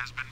has been